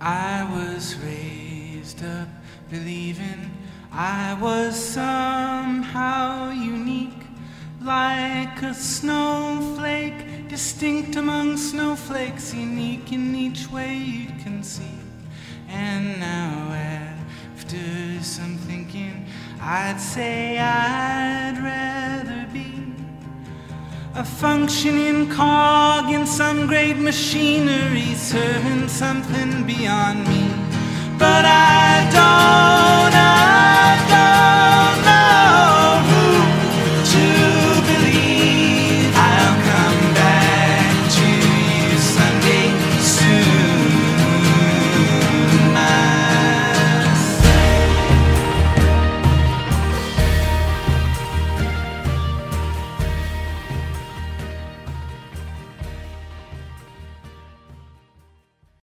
I was raised up believing I was somehow unique, like a snowflake, distinct among snowflakes, unique in each way you'd conceive. And now, after some thinking, I'd say I'd rather a functioning cog in some great machinery, serving something beyond me. But I